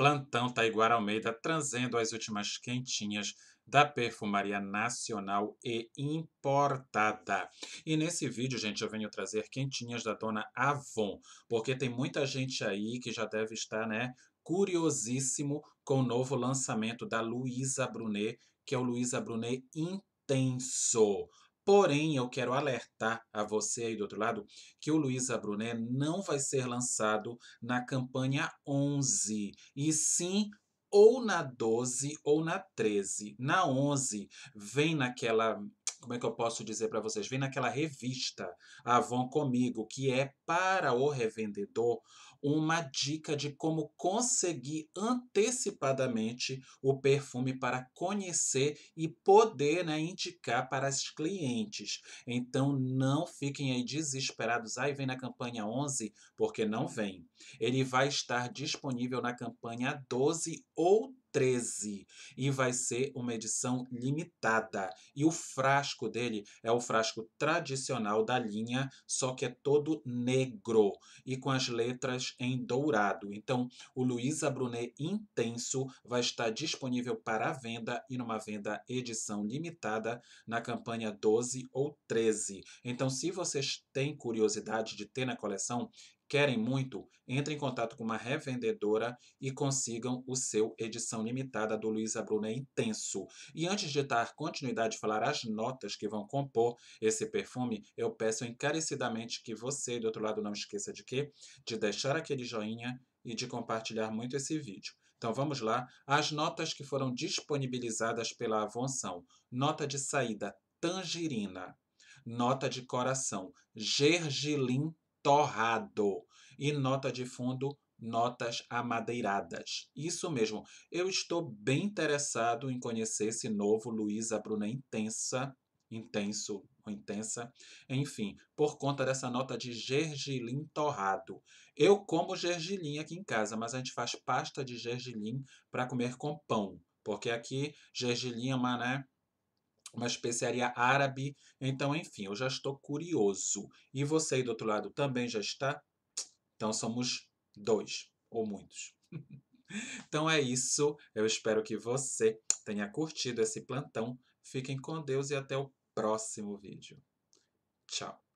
Plantão Taiguara Almeida trazendo as últimas quentinhas da perfumaria nacional e importada. E nesse vídeo, gente, eu venho trazer quentinhas da dona Avon, porque tem muita gente aí que já deve estar, né, curiosíssimo com o novo lançamento da Luísa Brunet, que é o Luísa Brunet Intenso. Porém, eu quero alertar a você aí do outro lado que o Luísa Brunet não vai ser lançado na campanha 11, e sim ou na 12 ou na 13. Na 11 vem naquela como é que eu posso dizer para vocês? Vem naquela revista Avon Comigo, que é para o revendedor uma dica de como conseguir antecipadamente o perfume para conhecer e poder né, indicar para os clientes. Então não fiquem aí desesperados. Aí vem na campanha 11, porque não vem. Ele vai estar disponível na campanha 12 ou 13 e vai ser uma edição limitada. E o frasco dele é o frasco tradicional da linha, só que é todo negro e com as letras em dourado. Então, o Luísa Brunet Intenso vai estar disponível para venda e numa venda edição limitada na campanha 12 ou 13. Então, se vocês têm curiosidade de ter na coleção, querem muito, entre em contato com uma revendedora e consigam o seu edição limitada do Luísa Bruna Intenso. E antes de dar continuidade e falar as notas que vão compor esse perfume, eu peço encarecidamente que você, do outro lado, não esqueça de quê? De deixar aquele joinha e de compartilhar muito esse vídeo. Então vamos lá, as notas que foram disponibilizadas pela Avon são nota de saída tangerina, nota de coração gergelim torrado. E nota de fundo, notas amadeiradas. Isso mesmo, eu estou bem interessado em conhecer esse novo Luísa Bruna Intensa, intenso ou intensa, enfim, por conta dessa nota de gergelim torrado. Eu como gergelim aqui em casa, mas a gente faz pasta de gergelim para comer com pão, porque aqui gergelim é uma, né, uma especiaria árabe. Então, enfim, eu já estou curioso. E você aí do outro lado também já está? Então, somos dois, ou muitos. então é isso. Eu espero que você tenha curtido esse plantão. Fiquem com Deus e até o próximo vídeo. Tchau.